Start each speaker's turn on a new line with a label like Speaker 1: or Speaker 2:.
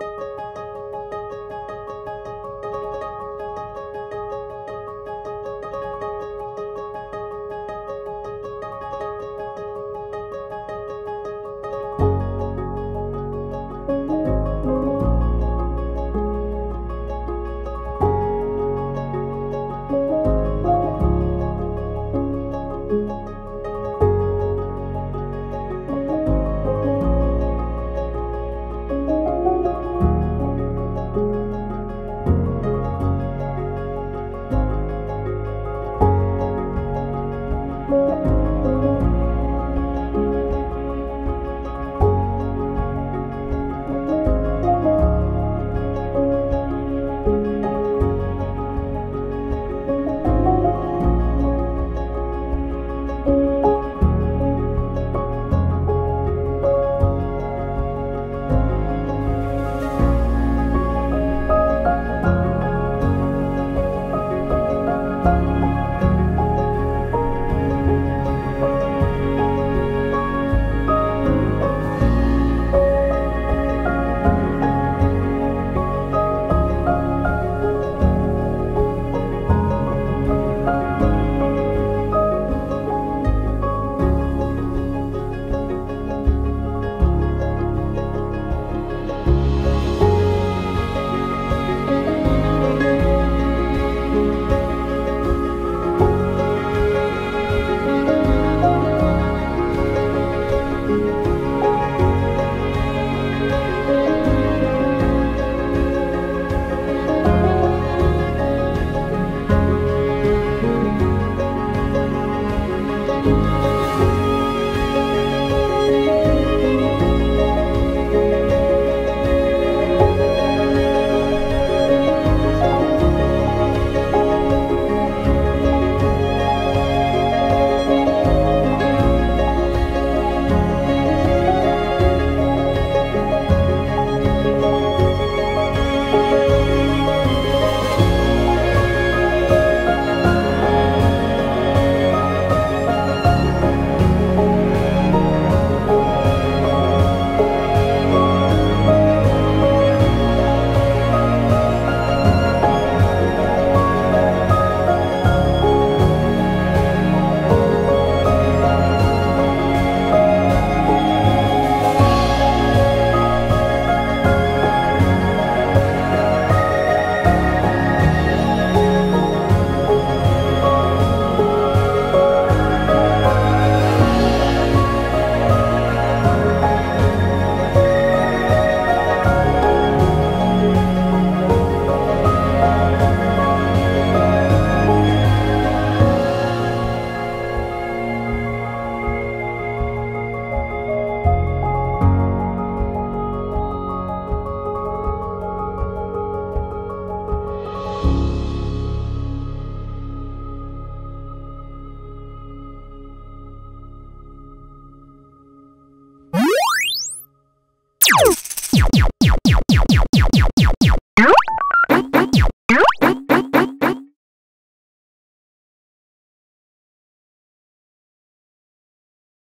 Speaker 1: Thank you
Speaker 2: you